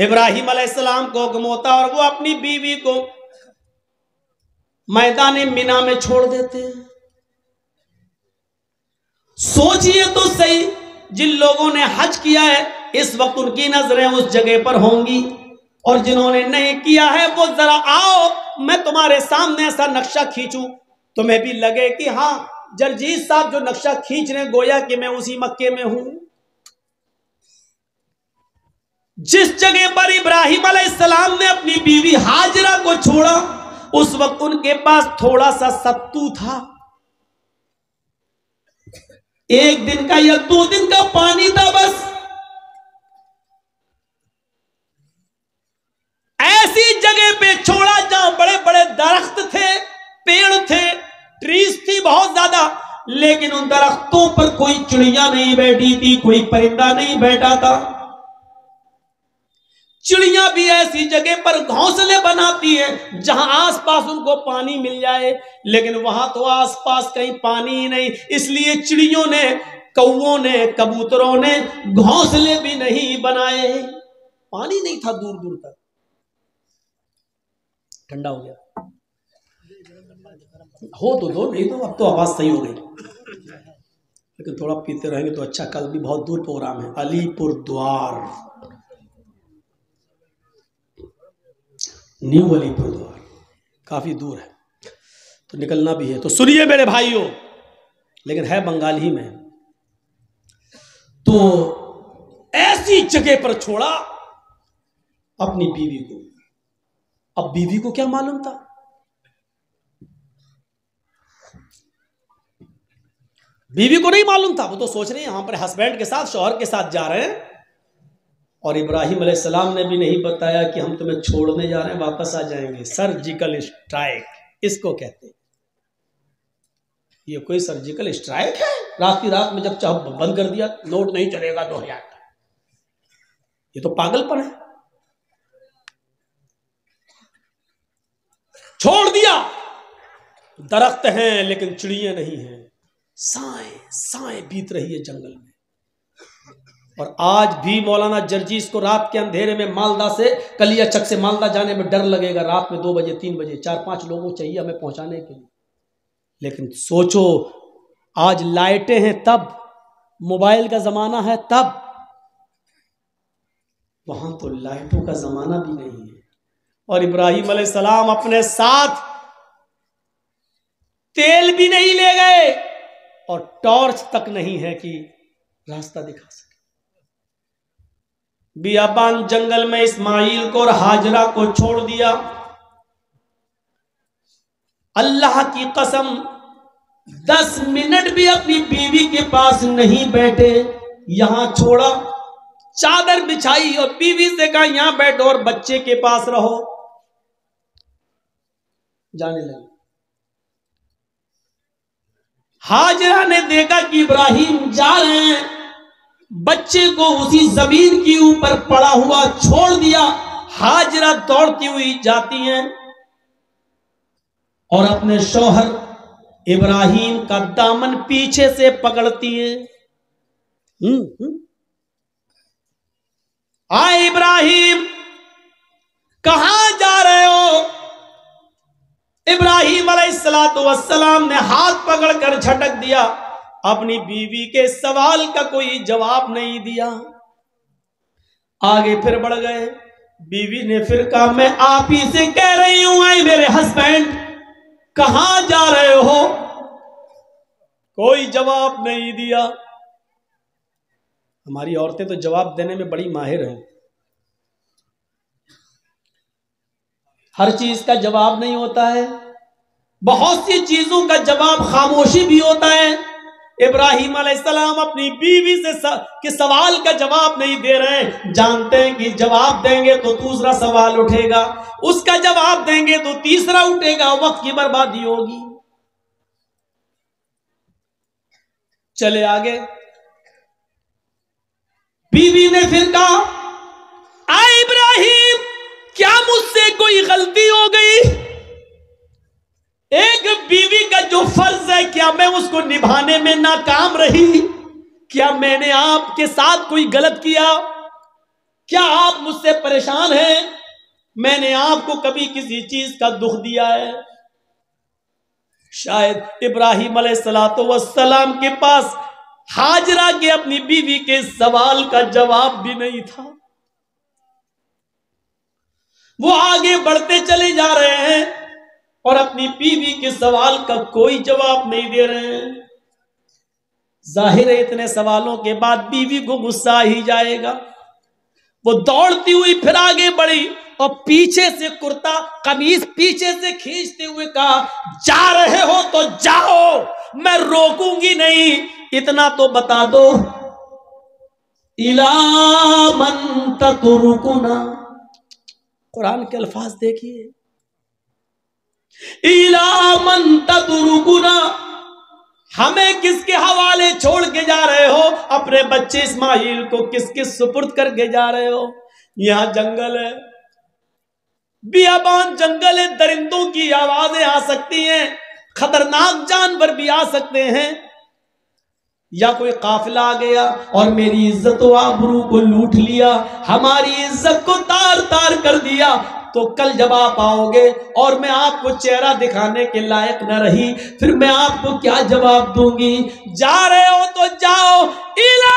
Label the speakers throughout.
Speaker 1: इब्राहिम अलैहिस्सलाम को होता और वो अपनी बीवी को मैदान मीना में छोड़ देते हैं। सोचिए तो सही, जिन लोगों ने हज किया है, इस वक्त उनकी नज़रें उस जगह पर होंगी। और जिन्होंने नहीं किया है, वो जरा आओ, मैं तुम्हारे सामने ऐसा नक्शा खींचूं। तुम्हें भी लगे कि हाँ जरजीत साहब जो नक्शा खींच रहे गोया कि मैं उसी मक्के में हूँ। जिस जगह पर इब्राहिम अलैहिस्सलाम ने अपनी बीवी हाजरा को छोड़ा, उस वक्त उनके पास थोड़ा सा सत्तू था। एक दिन का या दो दिन का पानी था बस। ऐसी जगह पे छोड़ा जहाँ बड़े बड़े दरख्त थे, पेड़ थे ट्रीज थी बहुत ज़्यादा, लेकिन उन दरख्तों पर कोई चिड़िया नहीं बैठी थी, कोई परिंदा नहीं बैठा था। चिड़िया भी ऐसी जगह पर घोंसले बनाती हैं जहाँ आसपास उनको पानी मिल जाए, लेकिन वहाँ तो आसपास कहीं पानी ही नहीं। इसलिए चिड़ियों ने, कौओं ने, कबूतरों ने घोंसले भी नहीं बनाए पानी नहीं था दूर दूर तक। ठंडा हो गया। हो तो दो, नहीं तो अब तो आवाज़ सही हो गई। लेकिन थोड़ा पीते रहेंगे तो अच्छा कल भी बहुत दूर प्रोग्राम है अलीपुर द्वार न्यू अलीपुर द्वार काफ़ी दूर है। तो निकलना भी है। तो सुनिए मेरे भाइयों, लेकिन है बंगाल ही में। तो ऐसी जगह पर छोड़ा अपनी बीवी को। अब बीवी को क्या मालूम था? बीवी को नहीं मालूम था। वो तो सोच रहे है, यहाँ पर हस्बैंड के साथ, शोहर के साथ जा रहे हैं। और इब्राहिम अलैहिस्सलाम ने भी नहीं बताया कि हम तुम्हें छोड़ने जा रहे हैं, वापस आ जाएँगे। सर्जिकल स्ट्राइक, इसको कहते हैं। ये कोई सर्जिकल स्ट्राइक है? रात की रात में जब चाह बंद कर दिया, नोट नहीं चलेगा दो हज़ार का। ये तो पागलपन है। छोड़ दिया! दरख्त हैं, लेकिन चिड़िया नहीं हैं। साए साए बीत रही है जंगल में। और आज भी मौलाना जर्जीस को रात के अंधेरे में मालदा से कलिया चक से मालदा जाने में डर लगेगा। रात में दो बजे, तीन बजे, चार, पाँच लोगों चाहिए हमें पहुँचाने के लिए। लेकिन सोचो, आज लाइटें हैं तब, मोबाइल का जमाना है तब। वहाँ तो लाइटों का जमाना भी नहीं है। और इब्राहिम अलैहिस्सलाम अपने साथ तेल भी नहीं ले गए और टॉर्च तक नहीं है कि रास्ता दिखा सके। बियाबान जंगल में इस्माइल को और हाजरा को छोड़ दिया। अल्लाह की कसम, दस मिनट भी अपनी बीवी के पास नहीं बैठे, यहाँ छोड़ा, चादर बिछाई और बीवी से कहा, यहाँ बैठो और बच्चे के पास रहो। जाने लगे। हाजरा ने देखा कि इब्राहिम जा रहे हैं। बच्चे को उसी ज़मीन के ऊपर पड़ा हुआ छोड़ दिया हाजरा दौड़ती हुई जाती हैं। और अपने शौहर इब्राहिम का दामन पीछे से पकड़ती है। हम्म, हम्म। आए इब्राहिम कहा जा रहे हो? इब्राहिम अलैहिस्सलाम ने हाथ पकड़कर झटक दिया। अपनी बीवी के सवाल का कोई जवाब नहीं दिया। आगे फिर बढ़ गए। बीवी ने फिर कहा, मैं आप ही से कह रही हूँ आई मेरे हस्बैंड कहा जा रहे हो? कोई जवाब नहीं दिया। हमारी औरतें तो जवाब देने में बड़ी माहिर हैं। हर चीज़ का जवाब नहीं होता है। बहुत सी चीज़ों का जवाब खामोशी भी होता है। इब्राहिम अपनी बीवी से स, के सवाल का जवाब नहीं दे रहे हैं। जानते हैं कि जवाब देंगे तो दूसरा सवाल उठेगा। उसका जवाब देंगे तो तीसरा उठेगा। वक्त की बर्बादी होगी। चले आगे। बीवी ने फिर कहा आ इब्राहिम क्या मुझसे कोई गलती हो गई? एक बीवी का जो फ़र्ज़ है, क्या मैं उसको निभाने में नाकाम रही? क्या मैंने आपके साथ कोई गलत किया? क्या आप मुझसे परेशान हैं? मैंने आपको कभी किसी चीज़ का दुख दिया है? शायद इब्राहिम सलाम के पास हाजरा के अपनी बीवी के सवाल का जवाब भी नहीं था। वो आगे बढ़ते चले जा रहे हैं। और अपनी बीवी के सवाल का कोई जवाब नहीं दे रहे हैं। ज़ाहिर है इतने सवालों के बाद बीवी को गुस्सा ही जाएगा। वो दौड़ती हुई फिर आगे बढ़ी और पीछे से कुर्ता, कमीज पीछे से खींचते हुए कहा, जा रहे हो तो जाओ, मैं रोकूँगी नहीं। इतना तो बता दो। इला मन रुकुना कुरान के अल्फाज देखिए। इला मन रुकुना हमें किसके हवाले छोड़ के जा रहे हो? अपने बच्चे इस्माइल को किसके सुपुर्द करके जा रहे हो? यहाँ जंगल है। बियाबान जंगल है, दरिंदों की आवाज़ें आ सकती हैं, खतरनाक जानवर भी आ सकते हैं। या कोई काफिला आ गया और मेरी इज़्ज़त आबरू को लूट लिया, हमारी इज़्ज़त को तार तार कर दिया तो कल जब आप आओगे और मैं आपको चेहरा दिखाने के लायक न रही, फिर मैं आपको क्या जवाब दूँगी? जा रहे हो तो जाओ। इला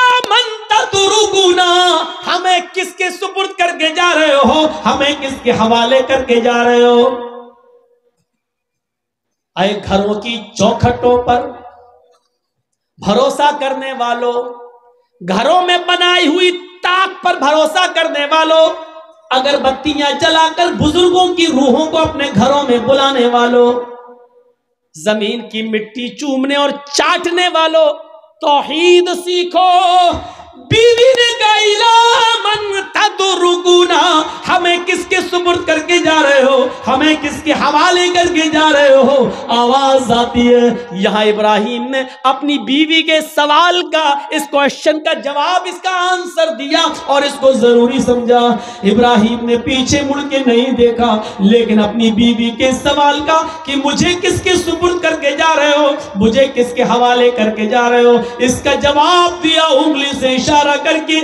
Speaker 1: हमें किसके सुपुर्द करके जा रहे हो? हमें किसके हवाले करके जा रहे हो? आए घरों की चौखटों पर भरोसा करने वालों, घरों में बनाई हुई ताक पर भरोसा करने वालों अगरबत्तियाँ जलाकर बुज़ुर्गों की रूहों को अपने घरों में बुलाने वालों, ज़मीन की मिट्टी चूमने और चाटने वालों, तोहीद सीखो। बीवी ने रुकुना हमें किसके सुपुर्द करके जा रहे हो? हमें किसके हवाले करके जा रहे हो? आवाज़ आती है। यहाँ इब्राहिम ने अपनी बीवी के सवाल का, इस क्वेश्चन का जवाब, इसका आंसर दिया और इसको ज़रूरी समझा। इब्राहिम ने पीछे मुड़ के नहीं देखा, लेकिन अपनी बीवी के सवाल का कि मुझे किसके सुपुर्द करके जा रहे हो? मुझे किसके हवाले करके जा रहे हो? इसका जवाब दिया उंगली से इशारा करके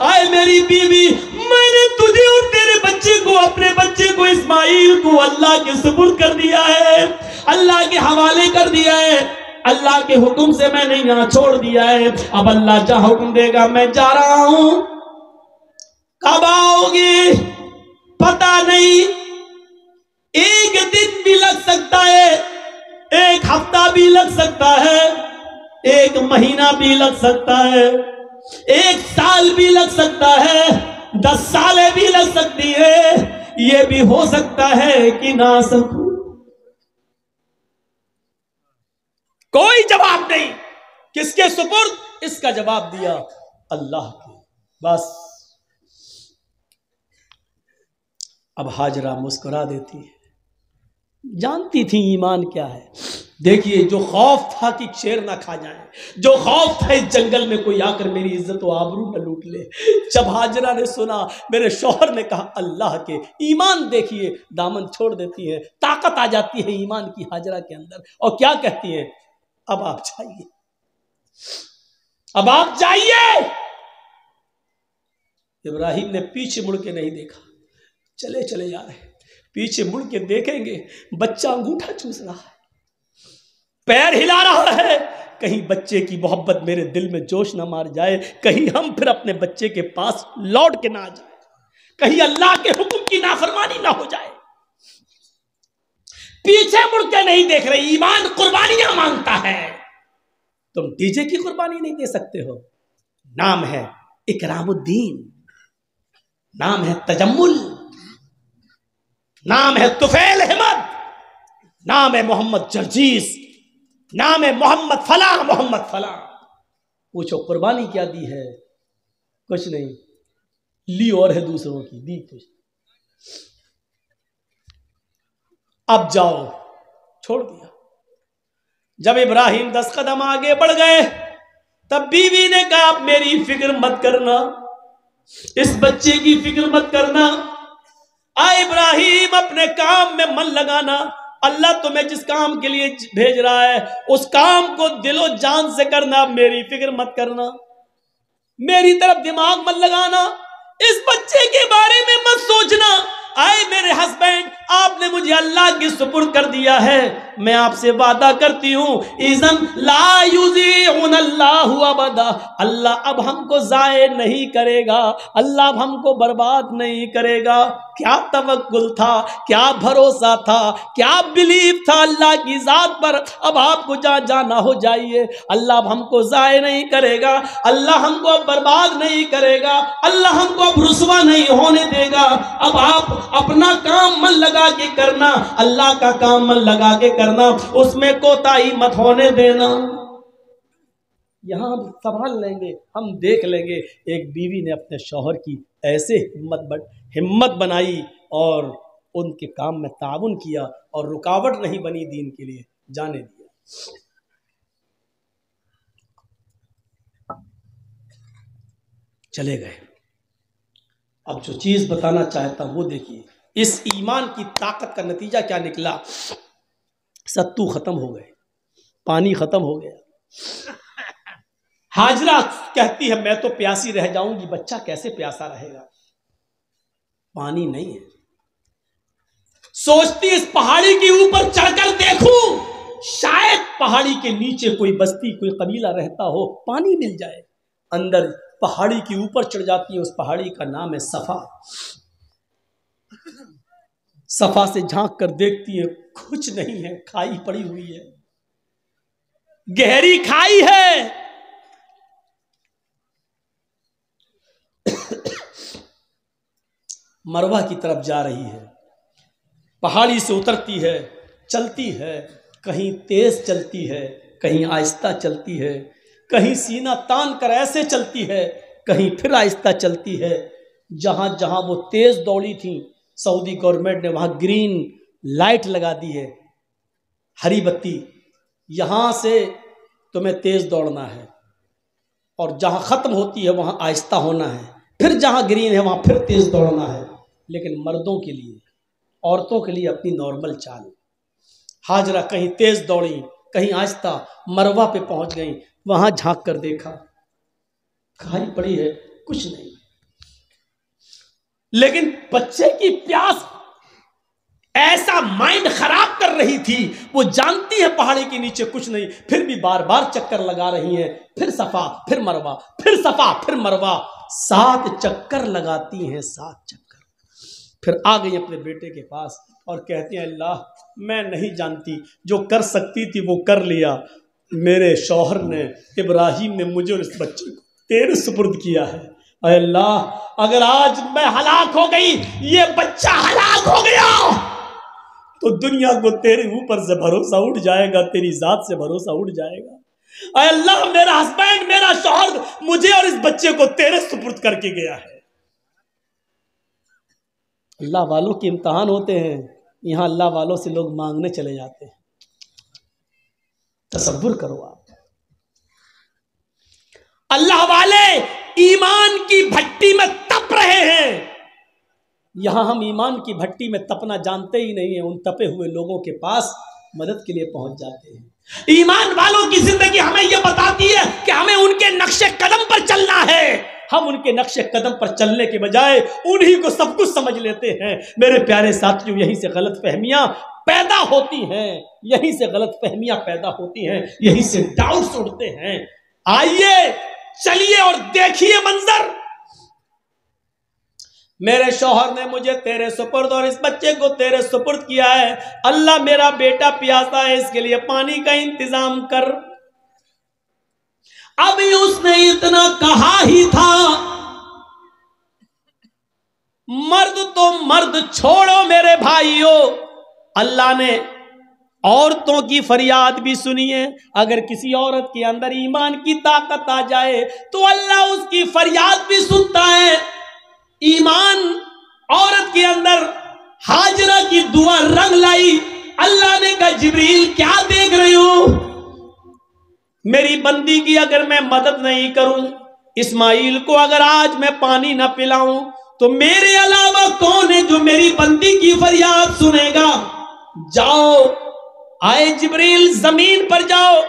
Speaker 1: आए मेरी बीवी, मैंने तुझे और तेरे बच्चे को, अपने बच्चे को, इस्माइल को अल्लाह के सुपुर कर दिया है, अल्लाह के हवाले कर दिया है, अल्लाह के हुक्म से मैंने यहाँ छोड़ दिया है। अब अल्लाह जहाँ हुक्म देगा? मैं जा रहा हूँ। कब आओगे? पता नहीं। एक दिन भी लग सकता है, एक हफ़्ता भी लग सकता है। एक महीना भी लग सकता है। एक साल भी लग सकता है। दस सालें भी लग सकती है। ये भी हो सकता है कि ना सकू। कोई जवाब नहीं। किसके सुपुर्द? इसका जवाब दिया अल्लाह के। बस। अब हाजरा मुस्कुरा देती है। जानती थी ईमान क्या है? देखिए, जो खौफ था कि शेर ना खा जाए, जो खौफ था इस जंगल में कोई आकर मेरी इज़्ज़त व आबरू न लूट ले। जब हाजरा ने सुना, मेरे शोहर ने कहा, अल्लाह के, ईमान देखिए, दामन छोड़ देती है, ताकत आ जाती है ईमान की हाजरा के अंदर। और क्या कहती है? अब आप जाइए। अब आप जाइए! इब्राहिम ने पीछे मुड़ के नहीं देखा। चले चले जा रहे पीछे मुड़ के देखेंगे, बच्चा अंगूठा चूस रहा है। पैर हिला रहा है। कहीं बच्चे की मोहब्बत मेरे दिल में जोश ना मार जाए, कहीं हम फिर अपने बच्चे के पास लौट के ना आ जाए, कहीं अल्लाह के हुक्म की नाफरमानी ना हो जाए। पीछे मुड़ के नहीं देख रहे, ईमान कुर्बानियाँ माँगता है। तुम डीजे की कुर्बानी नहीं दे सकते हो। नाम है इकरामुद्दीन। नाम है तजम्मुल। नाम है तुफैल अहमद, नाम है मोहम्मद जर्जीस, नाम है मोहम्मद फला मोहम्मद फला। पूछो, कुर्बानी क्या दी है? कुछ नहीं। ली और है दूसरों की, दी कुछ। अब जाओ, छोड़ दिया। जब इब्राहिम दस कदम आगे बढ़ गए, तब बीवी ने कहा, आप मेरी फ़िक्र मत करना। इस बच्चे की फ़िक्र मत करना। आ इब्राहिम, अपने काम में मन लगाना। अल्लाह तुम्हें जिस काम के लिए भेज रहा है, उस काम को दिलो जान से करना, मेरी फ़िक्र मत करना। मेरी तरफ़ दिमाग मत लगाना। इस बच्चे के बारे में मत सोचना। आए मेरे हस्बैंड, आपने मुझे अल्लाह की सुपुर कर दिया है। मैं आपसे वादा करती हूँ इजम अल्लाह अल्लाह अब हमको जाय नहीं करेगा। अल्लाह अब हमको बर्बाद नहीं करेगा। क्या तवक्ल था, क्या भरोसा था, क्या बिलीव था अल्लाह की ज़ात पर? अब आपको जहाँ जाना हो जाइए। अल्लाह हमको जाय नहीं करेगा, अल्लाह हमको बर्बाद नहीं करेगा, अल्लाह हमको अब रुसवा नहीं होने देगा। अब आप अपना काम मन लगा के करना, अल्लाह का काम मन लगा के करना, उसमें कोताही मत होने देना। यहाँ संभाल लेंगे, हम देख लेंगे। एक बीवी ने अपने शोहर की ऐसे हिम्मत बन हिम्मत बनाई और उनके काम में ताउन किया और रुकावट नहीं बनी दीन के लिए, जाने दिया। चले गए। अब जो चीज़ बताना चाहता वो देखिए। इस ईमान की ताकत का नतीजा क्या निकला? सत्तू खत्म हो गए। पानी खत्म हो गया। हाजरा कहती है, मैं तो प्यासी रह जाऊँगी, बच्चा कैसे प्यासा रहेगा? पानी नहीं है। सोचती इस पहाड़ी के ऊपर चढ़कर देखूँ, शायद पहाड़ी के नीचे कोई बस्ती, कोई कबीला रहता हो, पानी मिल जाए। अंदर पहाड़ी के ऊपर चढ़ जाती है, उस पहाड़ी का नाम है सफ़ा। सफ़ा से झाँक कर देखती है, कुछ नहीं है, खाई पड़ी हुई है। गहरी खाई है मरवा की तरफ़ जा रही है। पहाड़ी से उतरती है, चलती है, कहीं तेज चलती है, कहीं आहिस्ता चलती है, कहीं सीना तान कर ऐसे चलती है, कहीं फिर आहिस्ता चलती है। जहाँ जहाँ वो तेज दौड़ी थी, सऊदी गवर्नमेंट ने वहाँ ग्रीन लाइट लगा दी है, हरी बत्ती। यहाँ से तुम्हें तेज दौड़ना है और जहाँ ख़त्म होती है, वहाँ आहिस्ता होना है। फिर जहाँ ग्रीन है, वहाँ फिर तेज दौड़ना है। लेकिन मर्दों के लिए, औरतों के लिए अपनी नॉर्मल चाल। हाजरा कहीं तेज दौड़ी, कहीं आहिस्ता मरवा पे पहुँच गई, वहाँ झाँक कर देखा। खाई पड़ी है, कुछ नहीं। लेकिन बच्चे की प्यास ऐसा माइंड खराब कर रही थी, वो जानती है पहाड़ी के नीचे कुछ नहीं, फिर भी बार बार चक्कर लगा रही है, फिर सफ़ा, फिर मरवा, फिर सफ़ा, फिर मरवा। सात चक्कर लगाती हैं, सात चक्कर। फिर आ गई अपने बेटे के पास और कहती हैं, अल्लाह, मैं नहीं जानती, जो कर सकती थी वो कर लिया। मेरे शौहर ने, इब्राहिम ने मुझे और इस बच्चे को तेरे सुपुर्द किया है। अल्लाह, अगर आज मैं हलाक हो गई, ये बच्चा हलाक हो गया तो दुनिया को तेरे ऊपर से भरोसा उठ जाएगा, तेरी जात से भरोसा उठ जाएगा। अल्लाह, मेरा हस्बैंड, मेरा शौहर मुझे और इस बच्चे को तेरे सुपुर्द करके गया है। अल्लाह वालों के इम्तहान होते हैं, यहाँ अल्लाह वालों से लोग मांगने चले जाते हैं। तस्वुर करो आप। अल्लाह वाले ईमान की भट्टी में तप रहे हैं। यहाँ हम ईमान की भट्टी में तपना जानते ही नहीं है, उन तपे हुए लोगों के पास मदद के लिए पहुँच जाते हैं। ईमान वालों की ज़िंदगी हमें यह बताती है कि हमें उनके नक्शे कदम पर चलना है। हम उनके नक्शे कदम पर चलने के बजाय उन्हीं को सब कुछ समझ लेते हैं। मेरे प्यारे साथियों, यहीं से गलत फहमियाँ पैदा होती हैं। यहीं से गलत फहमियाँ पैदा होती हैं। यहीं से डाउट्स उठते हैं। आइए, चलिए और देखिए मंजर। मेरे शोहर ने मुझे तेरे सुपुर्द और इस बच्चे को तेरे सुपुर्द किया है। अल्लाह मेरा बेटा प्यासा है, इसके लिए पानी का इंतज़ाम कर। अभी उसने इतना कहा ही था। मर्द तो मर्द, छोड़ो मेरे भाइयों। अल्लाह ने औरतों की फरियाद भी सुनिए अगर किसी औरत के अंदर ईमान की ताकत आ जाए तो अल्लाह उसकी फरियाद भी सुनता है। ईमान, औरत के अंदर हाजरा की दुआ रंग लाई। अल्लाह ने कहा, जिब्रील, क्या देख रहे हो? मेरी बंदी की अगर मैं मदद नहीं करूँ, इस्माइल को अगर आज मैं पानी ना पिलाऊं तो मेरे अलावा कौन है जो मेरी बंदी की फरियाद सुनेगा? जाओ, आए जिब्रील ज़मीन पर जाओ।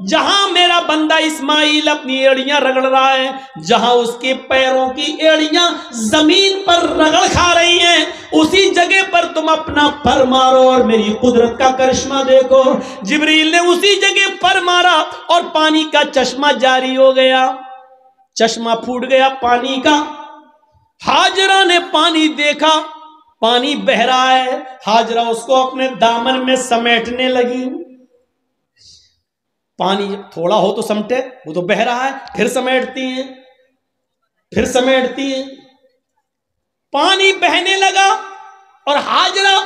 Speaker 1: जहाँ मेरा बंदा इस्माइल अपनी एड़ियाँ रगड़ रहा है, जहाँ उसके पैरों की एड़ियाँ ज़मीन पर रगड़ खा रही हैं, उसी जगह पर तुम अपना पर मारो और मेरी कुदरत का करिश्मा देखो। जिबरील ने उसी जगह पर मारा और पानी का चश्मा जारी हो गया। चश्मा फूट गया पानी का। हाजरा ने पानी देखा, पानी बह रहा है। हाजरा उसको अपने दामन में समेटने लगी। पानी थोड़ा हो तो समटे, वो तो बह रहा है, फिर समेटती है, फिर समेटती है। पानी बहने लगा और हाजरा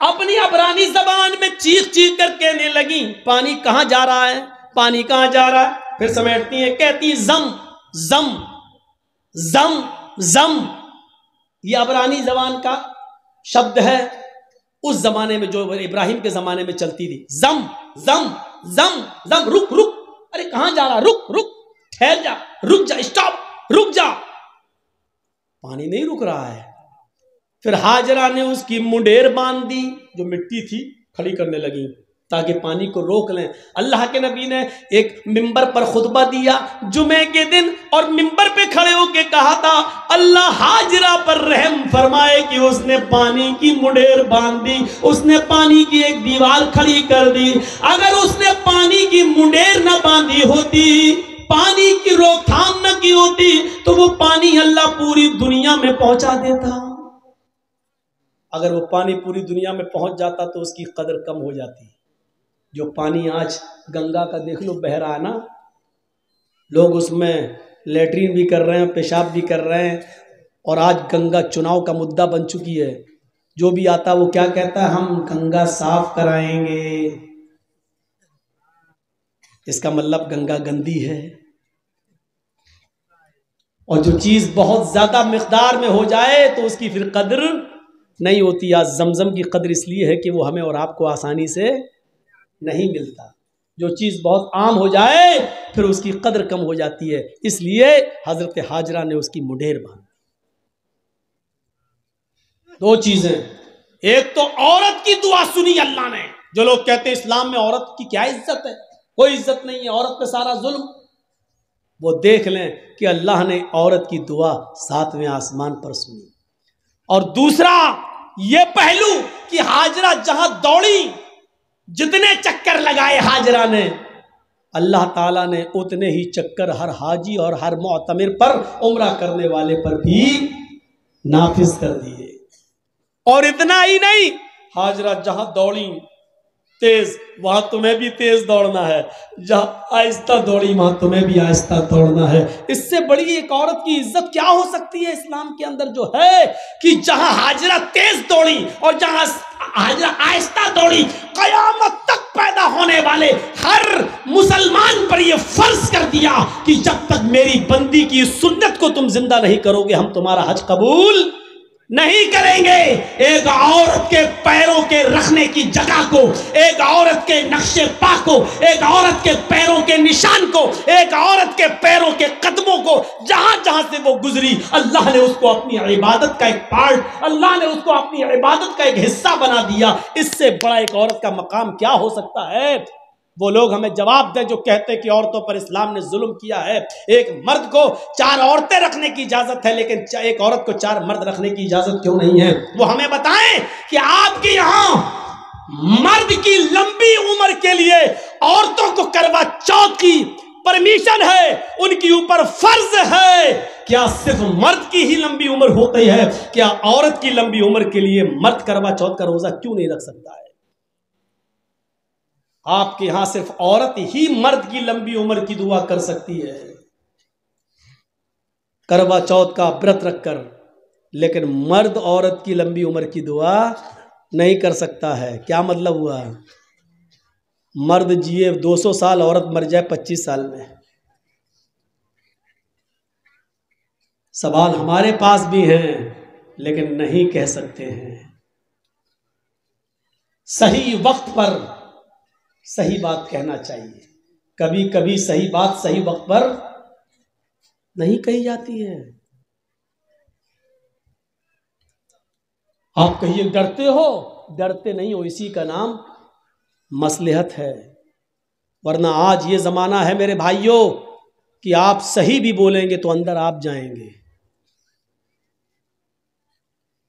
Speaker 1: अपनी अबरानी जबान में चीख चीख कर कहने लगी, पानी कहाँ जा रहा है? पानी कहाँ जा रहा है? फिर समेटती है, कहती जम जम जम जम। ये अबरानी जबान का शब्द है, उस जमाने में जो इब्राहिम के जमाने में चलती थी। जम जम। जम जम रुक रुक। अरे कहा जा रहा? रुक रुक। ठहर जा। रुक जा स्टॉप रुक जा। पानी नहीं रुक रहा है। फिर हाजरा ने उसकी मुंडेर बाँध दी, जो मिट्टी थी, खड़ी करने लगी। ताकि पानी को रोक लें। अल्लाह के नबी ने एक मिंबर पर खुतबा दिया, जुमे के दिन, और मिंबर पे खड़े होके कहा था, अल्लाह हाजरा पर रहम फरमाए कि उसने पानी की मुडेर बाँध दी, उसने पानी की एक दीवार खड़ी कर दी। अगर उसने पानी की मुडेर न बांधी होती, पानी की रोकथाम न की होती तो वो पानी अल्लाह पूरी दुनिया में पहुँचा देता। अगर वो पानी पूरी दुनिया में पहुँच जाता तो उसकी कदर कम हो जाती। जो पानी आज गंगा का देख लो बह रहा ना, लोग उसमें लेटरिन भी कर रहे हैं, पेशाब भी कर रहे हैं, और आज गंगा चुनाव का मुद्दा बन चुकी है। जो भी आता वो क्या कहता है? हम गंगा साफ़ कराएँगे। इसका मतलब गंगा गंदी है। और जो चीज़ बहुत ज़्यादा मकदार में हो जाए तो उसकी फिर कदर नहीं होती। आज जमजम की कदर इसलिए है कि वो हमें और आपको आसानी से नहीं मिलता। जो चीज़ बहुत आम हो जाए, फिर उसकी कदर कम हो जाती है। इसलिए हज़रत हाजरा ने उसकी मुडेर बाँध दो। चीज़ें। एक तो औरत की दुआ सुनी अल्लाह ने। जो लोग कहते हैं, इस्लाम में औरत की क्या इज़्ज़त है? कोई इज़्ज़त नहीं है, औरत पे सारा जुल्म। वो देख लें कि अल्लाह ने औरत की दुआ सातवें आसमान पर सुनी। और दूसरा, ये पहलू कि हाजरा जहाँ दौड़ी जितने चक्कर लगाए हाजरा ने, अल्लाह ताला ने उतने ही चक्कर हर हाजी और हर मोतमिर पर, उम्र करने वाले पर भी नाफिज कर दिए। और इतना ही नहीं, हाजरा जहाँ दौड़ी तेज, वहाँ तुम्हें भी तेज दौड़ना है। जहाँ आहिस्ता दौड़ी, वहाँ तुम्हें भी आहिस्ता दौड़ना है। इससे बड़ी एक औरत की इज़्ज़त क्या हो सकती है इस्लाम के अंदर जो है कि जहाँ हाजरा तेज दौड़ी और जहाँ हाजरा आहिस्ता दौड़ी, कयामत तक पैदा होने वाले हर मुसलमान पर यह फ़र्ज़ कर दिया कि जब तक मेरी बंदी की सुन्नत को तुम ज़िंदा नहीं करोगे, हम तुम्हारा हज कबूल नहीं करेंगे। एक औरत के पैरों के रखने की जगह को, एक औरत के नक्शे पा को, एक औरत के पैरों के निशान को, एक औरत के पैरों के कदमों को, जहाँ जहाँ से वो गुजरी, अल्लाह ने उसको अपनी इबादत का एक पार्ट अल्लाह ने उसको अपनी इबादत का एक हिस्सा बना दिया। इससे बड़ा एक औरत का मकाम क्या हो सकता है? वो लोग हमें जवाब दें जो कहते कि औरतों पर इस्लाम ने जुल्म किया है। एक मर्द को चार औरतें रखने की इजाज़त है, लेकिन एक औरत को चार मर्द रखने की इजाज़त क्यों नहीं है? वो हमें बताएँ कि आपके यहाँ मर्द की लंबी उम्र के लिए औरतों को करवा चौथ की परमिशन है, उनके ऊपर फ़र्ज़ है। क्या सिर्फ़ मर्द की ही लंबी उम्र होती है? क्या औरत की लंबी उम्र के लिए मर्द करवा चौथ का रोजा क्यों नहीं रख सकता है? आपके यहाँ सिर्फ़ औरत ही मर्द की लंबी उम्र की दुआ कर सकती है। करवा चौथ का व्रत रखकर, लेकिन मर्द औरत की लंबी उम्र की दुआ नहीं कर सकता है। क्या मतलब हुआ? मर्द जिए 200 साल औरत मर जाए 25 साल में। सवाल हमारे पास भी हैं, लेकिन नहीं कह सकते हैं। सही वक्त पर सही बात कहना चाहिए। कभी कभी सही बात सही वक्त पर नहीं कही जाती है। आप कहिए, डरते हो? डरते नहीं हो, इसी का नाम मसलहत है। वरना आज ये ज़माना है मेरे भाइयों कि आप सही भी बोलेंगे तो अंदर आप जाएँगे।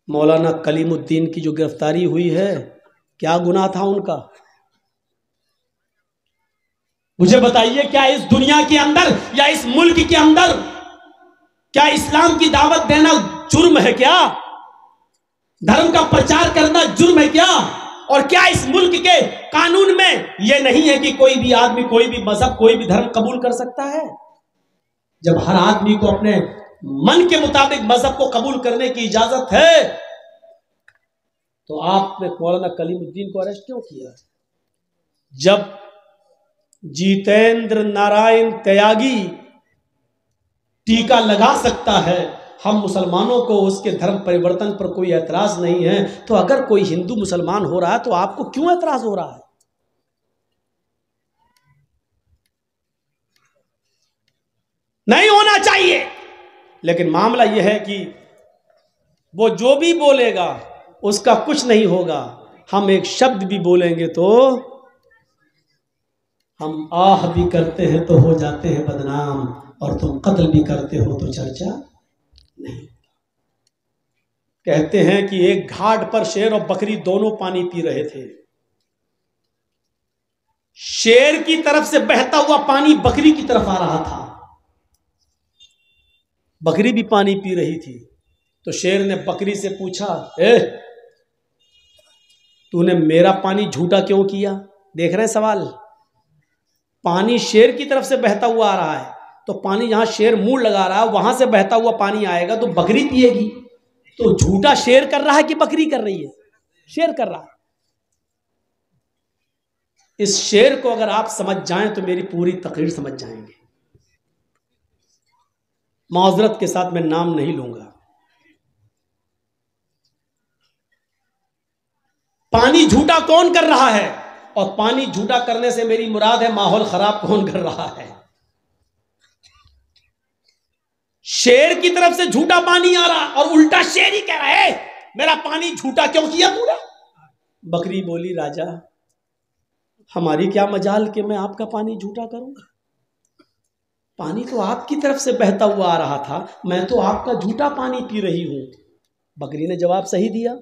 Speaker 1: मौलाना कलीमुद्दीन की जो गिरफ्तारी हुई है, क्या गुनाह था उनका? मुझे बताइए, क्या इस दुनिया के अंदर या इस मुल्क के अंदर क्या इस्लाम की दावत देना जुर्म है क्या? धर्म का प्रचार करना जुर्म है क्या? और क्या इस मुल्क के कानून में यह नहीं है कि कोई भी आदमी, कोई भी मज़हब, कोई भी धर्म कबूल कर सकता है? जब हर आदमी को अपने मन के मुताबिक मज़हब को कबूल करने की इजाज़त है तो आपने मौलाना कलीमुद्दीन को अरेस्ट क्यों किया? जब जीतेंद्र नारायण त्यागी टीका लगा सकता है। हम मुसलमानों को उसके धर्म परिवर्तन पर कोई एतराज़ नहीं है। तो अगर कोई हिंदू मुसलमान हो रहा है तो आपको क्यों एतराज़ हो रहा है? नहीं होना चाहिए। लेकिन मामला यह है कि वो जो भी बोलेगा, उसका कुछ नहीं होगा। हम एक शब्द भी बोलेंगे तो हम आह भी करते हैं तो हो जाते हैं बदनाम, और तुम कत्ल भी करते हो तो चर्चा नहीं कहते हैं कि एक घाट पर शेर और बकरी दोनों पानी पी रहे थे। शेर की तरफ़ से बहता हुआ पानी बकरी की तरफ़ आ रहा था। बकरी भी पानी पी रही थी। तो शेर ने बकरी से पूछा, ए, तूने मेरा पानी झूठा क्यों किया? देख रहे हैं सवाल? पानी शेर की तरफ़ से बहता हुआ आ रहा है। तो पानी जहाँ शेर मुँह लगा रहा है, वहाँ से बहता हुआ पानी आएगा तो बकरी पिएगी। तो झूठा शेर कर रहा है कि बकरी कर रही है? शेर कर रहा है। इस शेर को अगर आप समझ जाएँ तो मेरी पूरी तकरीर समझ जाएँगे। माजरत के साथ मैं नाम नहीं लूँगा। पानी झूठा कौन कर रहा है? और पानी झूठा करने से मेरी मुराद है, माहौल खराब कौन कर रहा है? शेर की तरफ़ से झूठा पानी आ रहा और उल्टा शेर ही कह रहा है मेरा पानी झूठा क्यों किया पूरा बकरी बोली, राजा, हमारी क्या मजाल कि मैं आपका पानी झूठा करूँगा पानी तो आपकी तरफ़ से बहता हुआ आ रहा था, मैं तो आपका झूठा पानी पी रही हूँ। बकरी ने जवाब सही दिया।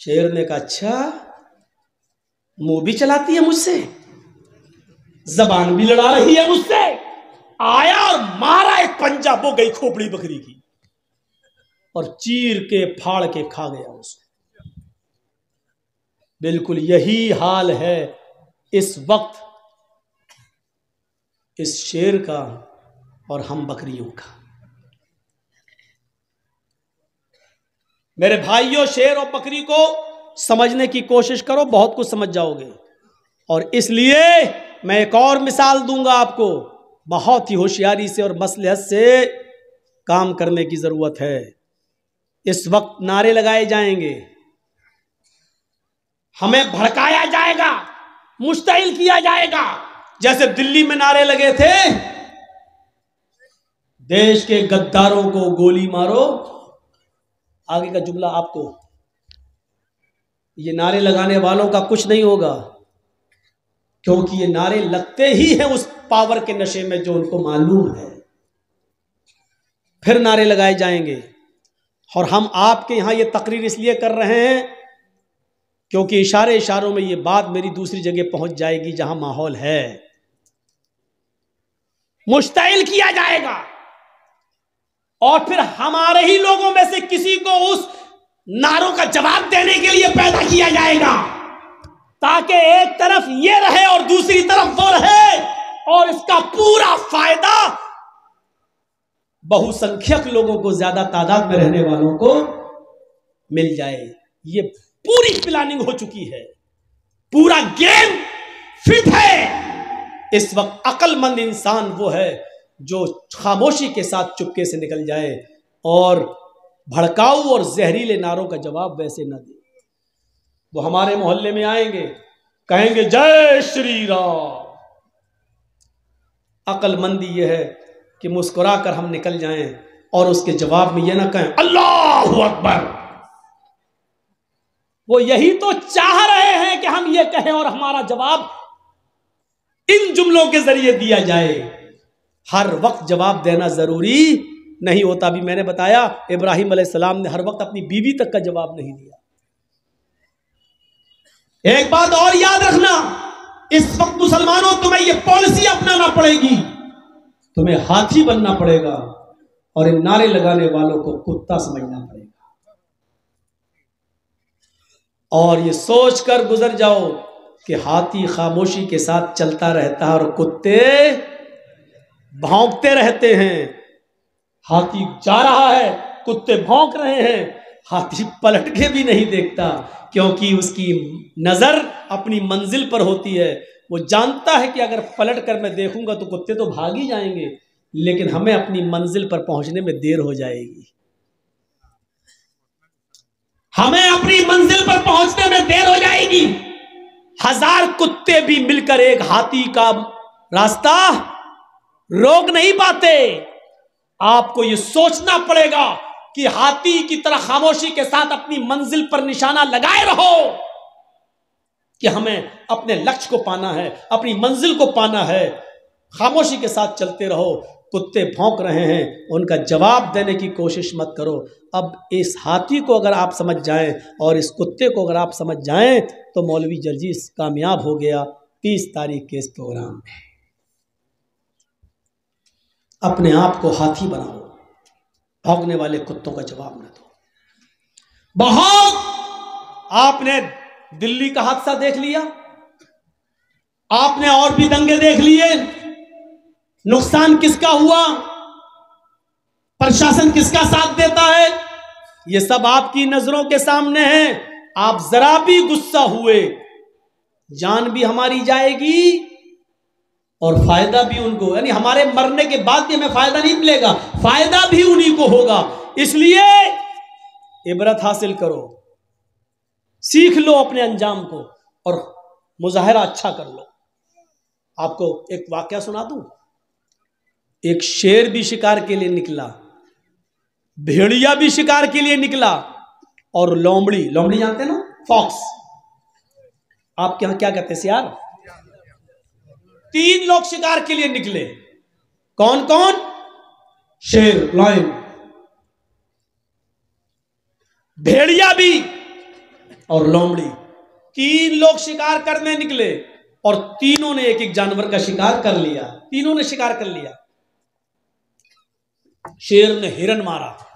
Speaker 1: शेर ने कहा अच्छा मुँह भी चलाती है मुझसे, जबान भी लड़ा रही है मुझसे। आया और मारा एक पंजा वो गई खोपड़ी बकरी की और चीर के फाड़ के खा गया उसको। बिल्कुल यही हाल है इस वक्त, इस शेर का और हम बकरियों का। मेरे भाइयों, शेर और बकरी को समझने की कोशिश करो, बहुत कुछ समझ जाओगे। और इसलिए मैं एक और मिसाल दूँगा आपको। बहुत ही होशियारी से और मसलहत से काम करने की ज़रूरत है। इस वक्त नारे लगाए जाएँगे। हमें भड़काया जाएगा मुश्तिल किया जाएगा। जैसे दिल्ली में नारे लगे थे, देश के गद्दारों को गोली मारो। आगे का जुमला आपको ये नारे लगाने वालों का कुछ नहीं होगा, क्योंकि ये नारे लगते ही हैं उस पावर के नशे में जो उनको मालूम है। फिर नारे लगाए जाएँगे। और हम आपके यहाँ ये तकरीर इसलिए कर रहे हैं, क्योंकि इशारे इशारों में ये बात मेरी दूसरी जगह पहुँच जाएगी जहाँ माहौल है। मुश्तिल किया जाएगा। और फिर हमारे ही लोगों में से किसी को उस नारों का जवाब देने के लिए पैदा किया जाएगा, ताकि एक तरफ़ ये रहे और दूसरी तरफ़ वो रहे, और इसका पूरा फ़ायदा बहुसंख्यक लोगों को, ज़्यादा तादाद में रहने वालों को मिल जाए। ये पूरी प्लानिंग हो चुकी है। पूरा गेम फिट है। इस वक्त अक्लमंद इंसान वो है जो खामोशी के साथ चुपके से निकल जाए और भड़काऊ और जहरीले नारों का जवाब वैसे न दे। वो हमारे मोहल्ले में आएँगे, कहेंगे, जय श्री राम अकलमंदी यह है कि मुस्कुरा कर हम निकल जाएँ और उसके जवाब में यह ना कहें, अल्लाह अकबर। वो यही तो चाह रहे हैं कि हम ये कहें और हमारा जवाब इन जुमलों के ज़रिए दिया जाए। हर वक्त जवाब देना ज़रूरी नहीं होता। अभी मैंने बताया, इब्राहिम सलाम ने हर वक्त अपनी बीवी तक का जवाब नहीं दिया। एक बात और याद रखना, इस वक्त मुसलमानों, तुम्हें यह पॉलिसी अपनाना पड़ेगी। तुम्हें हाथी बनना पड़ेगा और इन नारे लगाने वालों को कुत्ता समझना पड़ेगा। और ये सोच कर गुजर जाओ कि हाथी खामोशी के साथ चलता रहता है और कुत्ते भौंकते रहते हैं। हाथी जा रहा है, कुत्ते भौंक रहे हैं। हाथी पलट के भी नहीं देखता, क्योंकि उसकी नज़र अपनी मंजिल पर होती है। वो जानता है कि अगर पलट कर मैं देखूँगा तो कुत्ते तो भाग ही जाएँगे, लेकिन हमें अपनी मंजिल पर पहुँचने में देर हो जाएगी। हमें अपनी मंजिल पर पहुँचने में देर हो जाएगी। हज़ार कुत्ते भी मिलकर एक हाथी का रास्ता रोक नहीं पाते। आपको यह सोचना पड़ेगा कि हाथी की तरह खामोशी के साथ अपनी मंजिल पर निशाना लगाए रहो कि हमें अपने लक्ष्य को पाना है, अपनी मंजिल को पाना है। खामोशी के साथ चलते रहो, कुत्ते भौंक रहे हैं, उनका जवाब देने की कोशिश मत करो। अब इस हाथी को अगर आप समझ जाएँ और इस कुत्ते को अगर आप समझ जाएँ तो मौलवी जर्जीस कामयाब हो गया। तीस तारीख के इस प्रोग्राम में। अपने आप को हाथी बनाओ। भौंकने वाले कुत्तों का जवाब न दो। बहुत आपने दिल्ली का हादसा देख लिया? आपने और भी दंगे देख लिए? नुकसान किसका हुआ? प्रशासन किसका साथ देता है? ये सब आपकी नज़रों के सामने है। आप जरा भी गुस्सा हुए, जान भी हमारी जाएगी। और फ़ायदा भी उनको, यानी हमारे मरने के बाद भी हमें फ़ायदा नहीं मिलेगा, फ़ायदा भी उन्हीं को होगा। इसलिए इबरत हासिल करो, सीख लो अपने अंजाम को और मुजाहरा अच्छा कर लो। आपको एक वाक्य सुना दूँ? एक शेर भी शिकार के लिए निकला, भेड़िया भी शिकार के लिए निकला और लोमड़ी लोमड़ी जानते ना? फॉक्स। आप क्या क्या कहते हैं यार तीन लोग शिकार के लिए निकले। कौन कौन शेर, लॉयन। भेड़िया भी और लोमड़ी। तीन लोग शिकार करने निकले और तीनों ने एक एक जानवर का शिकार कर लिया। तीनों ने शिकार कर लिया। शेर ने हिरन मारा।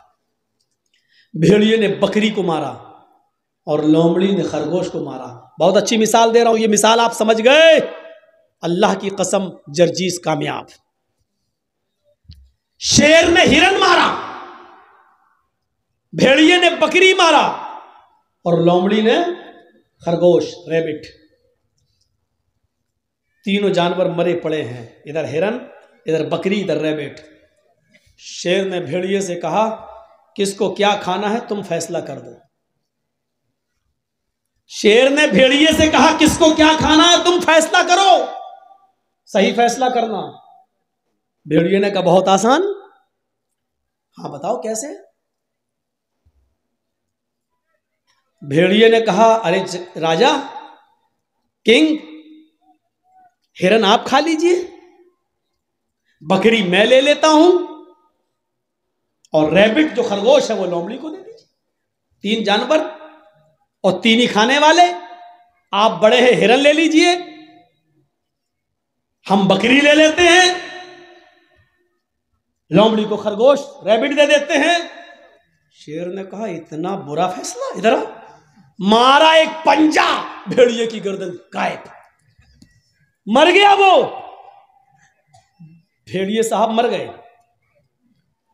Speaker 1: भेड़िए ने बकरी को मारा और लोमड़ी ने खरगोश को मारा। बहुत अच्छी मिसाल दे रहा हूँ, ये मिसाल आप समझ गए? अल्लाह की कसम जर्जीज कामयाब। शेर ने हिरन मारा, भेड़िए ने बकरी मारा और लोमड़ी ने खरगोश, रेबिट। तीनों जानवर मरे पड़े हैं, इधर हिरन, इधर बकरी, इधर रेबिट। शेर ने भेड़िए से कहा, किसको क्या खाना है, तुम फैसला कर दो। शेर ने भेड़िए से कहा, किसको क्या खाना है, तुम फैसला करो। सही फैसला करना। भेड़िए ने कहा, बहुत आसान। हाँ बताओ कैसे? भेड़िए ने कहा, अरे राजा, किंग, हिरन आप खा लीजिए। बकरी मैं ले लेता हूँ और रैबिट जो खरगोश है वो लोमड़ी को दे दीजिए। तीन जानवर और तीन ही खाने वाले, आप बड़े हैं, हिरन ले लीजिए। हम बकरी ले लेते हैं। लोमड़ी को खरगोश रैबिट दे देते हैं। शेर ने कहा, इतना बुरा फैसला, इधर मारा एक पंजा, भेड़िए की गर्दन, गायब। मर गया वो। भेड़िए साहब मर गए।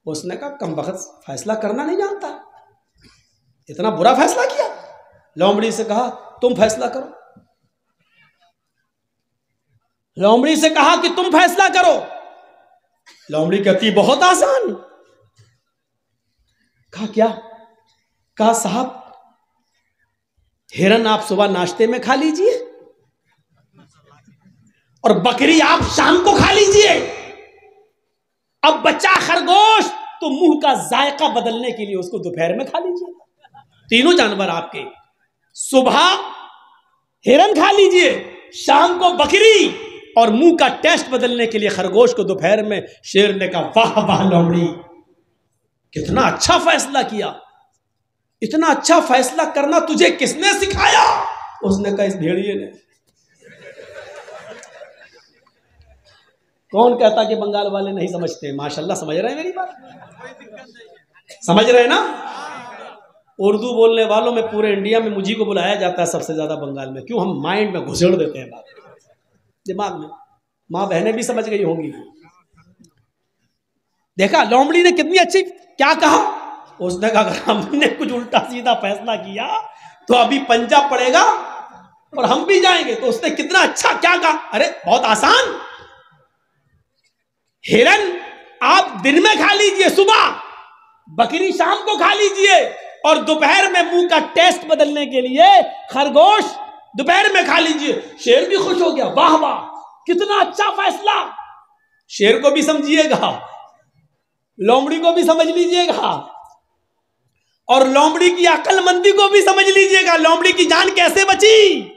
Speaker 1: उसने कहा, कम वक्त फैसला करना नहीं जानता। इतना बुरा फैसला किया। लोमड़ी से कहा, तुम फैसला करो। लोमड़ी से कहा कि तुम फैसला करो। लोमड़ी कहती, बहुत आसान। कहा, क्या? कहा, साहब, हिरन आप सुबह नाश्ते में खा लीजिए और बकरी आप शाम को खा लीजिए। अब बच्चा खरगोश तो मुँह का जायका बदलने के लिए उसको दोपहर में खा लीजिए। तीनों जानवर आपके, सुबह हिरन खा लीजिए, शाम को बकरी और मुँह का टेस्ट बदलने के लिए खरगोश को दोपहर में शेर ने कहा वाह वाह लोमड़ी कितना अच्छा फैसला किया। इतना अच्छा फैसला करना तुझे किसने सिखाया? उसने कहा, इस भेड़िए ने। कौन कहता कि बंगाल वाले नहीं समझते? माशाल्लाह, समझ रहे हैं मेरी बात? समझ रहे हैं ना? उर्दू बोलने वालों में पूरे इंडिया में मुझी को बुलाया जाता है सबसे ज़्यादा बंगाल में। क्यों? हम माइंड में घुसेड़ देते हैं बात। दिमाग में। माँ बहनें भी समझ गई होंगी। देखा, लोमड़ी ने कितनी अच्छी, क्या कहा? उसने कहा, अगर हमने कुछ उल्टा सीधा फैसला किया तो अभी पंजाब पड़ेगा और हम भी जाएँगे। तो उसने कितना अच्छा क्या कहा? अरे, बहुत आसान। हिरन, आप दिन में खा लीजिए सुबह, बकरी शाम को खा लीजिए, और दोपहर में मुँह का टेस्ट बदलने के लिए खरगोश दोपहर में खा लीजिए। शेर भी खुश हो गया। वाह वाह। कितना अच्छा फैसला। शेर को भी समझिएगा। लोमड़ी को भी समझ लीजिएगा। और लोमड़ी की अकलमंदी को भी समझ लीजिएगा। लोमड़ी की जान कैसे बची?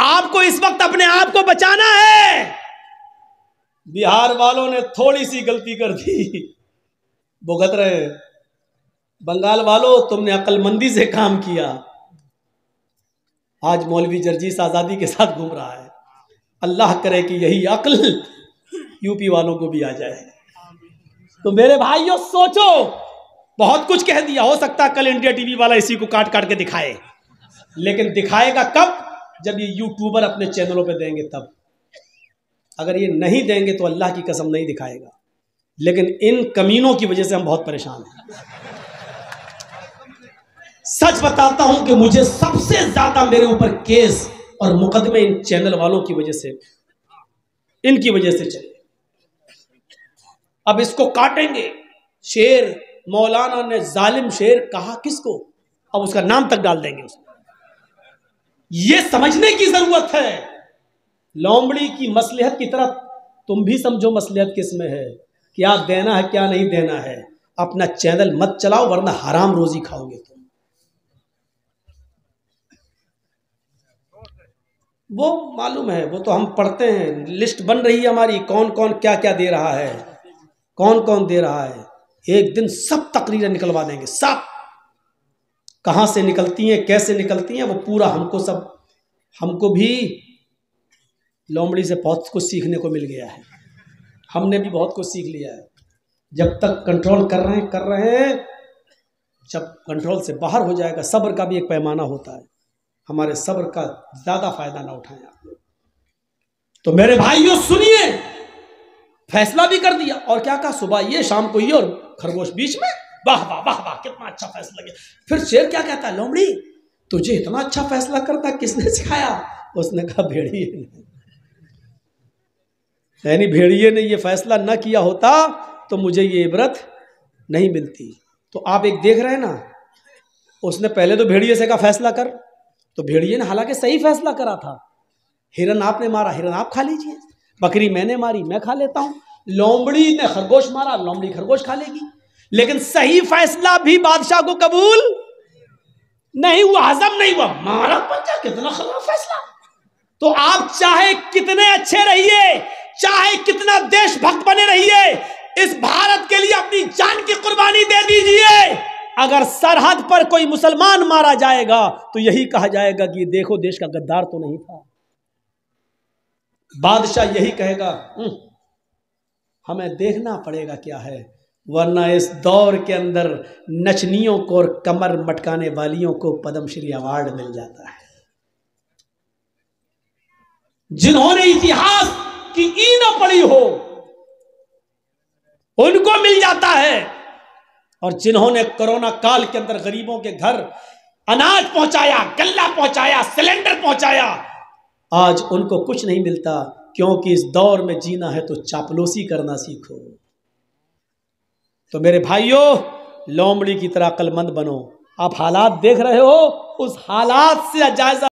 Speaker 1: आपको इस वक्त अपने आप को बचाना है। बिहार वालों ने थोड़ी सी गलती कर दी। भुगत रहे। बंगाल वालों, तुमने अकलमंदी से काम किया। आज मौलवी जर्जीस आज़ादी के साथ घूम रहा है। अल्लाह करे कि यही अकल यूपी वालों को भी आ जाए। तो मेरे भाइयों, सोचो, बहुत कुछ कह दिया, हो सकता कल इंडिया टीवी वाला इसी को काट काट के दिखाए। लेकिन दिखाएगा कब? जब ये यूट्यूबर अपने चैनलों पे देंगे, तब। अगर ये नहीं देंगे तो अल्लाह की कसम नहीं दिखाएगा। लेकिन इन कमीनों की वजह से हम बहुत परेशान हैं। सच बताता हूँ कि मुझे सबसे ज़्यादा मेरे ऊपर केस और मुकदमे इन चैनल वालों की वजह से, इनकी वजह से चले। अब इसको काटेंगे। शेर, मौलाना ने जालिम शेर कहा किसको? अब उसका नाम तक डाल देंगे उसमें यह समझने की ज़रूरत है। लोमड़ी की मसलहत की तरह तुम भी समझो मसलहत किसमें है। क्या देना है, क्या नहीं देना है। अपना चैनल मत चलाओ, वरना हराम रोजी खाओगे तुम। वो मालूम है, वो तो हम पढ़ते हैं। लिस्ट बन रही है हमारी, कौन कौन, क्या क्या दे रहा है? कौन कौन दे रहा है? एक दिन सब तकरीरें निकलवा देंगे, सब। कहाँ से निकलती हैं, कैसे निकलती हैं, वो पूरा हमको सब, हमको भी लोमड़ी से बहुत कुछ सीखने को मिल गया है। हमने भी बहुत कुछ सीख लिया है। जब तक कंट्रोल कर रहे हैं, कर रहे हैं, जब कंट्रोल से बाहर हो जाएगा, सब्र का भी एक पैमाना होता है। हमारे सब्र का ज़्यादा फ़ायदा ना उठाएँ आप लोग। तो मेरे भाइयों, सुनिए। फैसला भी कर दिया। और क्या कहा? सुबह ये, शाम को ये, और खरगोश बीच में, वाह वाह वाह वाह, कितना अच्छा फैसला किया। फिर शेर क्या कहता है? लोमड़ी, तुझे इतना अच्छा फैसला करता किसने सिखाया? उसने कहा, भेड़िए ने। यानी भेड़िए ने ये फैसला न किया होता तो मुझे ये इबरत नहीं मिलती। तो आप एक देख रहे हैं ना, उसने पहले तो भेड़िए से का फैसला कर। तो भेड़िए ने हालाँकि सही फैसला करा था। हिरन आपने मारा, हिरन आप खा लीजिए। बकरी मैंने मारी, मैं खा लेता हूँ। लोमड़ी ने खरगोश मारा, लोमड़ी खरगोश खा लेगी। लेकिन सही फैसला भी बादशाह को कबूल नहीं हुआ, हजम नहीं हुआ। मारा पंजा कितना खराब फैसला। तो आप चाहे कितने अच्छे रहिए, चाहे कितना देशभक्त बने रहिए, इस भारत के लिए अपनी जान की कुर्बानी दे दीजिए। अगर सरहद पर कोई मुसलमान मारा जाएगा तो यही कहा जाएगा कि देखो देश का गद्दार तो नहीं था। बादशाह यही कहेगा हम्म, हमें देखना पड़ेगा क्या है वरना इस दौर के अंदर नचनियों को और कमर मटकाने वालियों को पद्मश्री अवार्ड मिल जाता है। जिन्होंने इतिहास की ई न पड़ी हो उनको मिल जाता है। और जिन्होंने कोरोना काल के अंदर गरीबों के घर अनाज पहुँचाया, गल्ला पहुँचाया, सिलेंडर पहुँचाया, आज उनको कुछ नहीं मिलता, क्योंकि इस दौर में जीना है तो चापलोसी करना सीखो। तो मेरे भाइयों, लोमड़ी की तरह कलमंद बनो। आप हालात देख रहे हो, उस हालात से जायजा